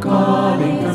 calling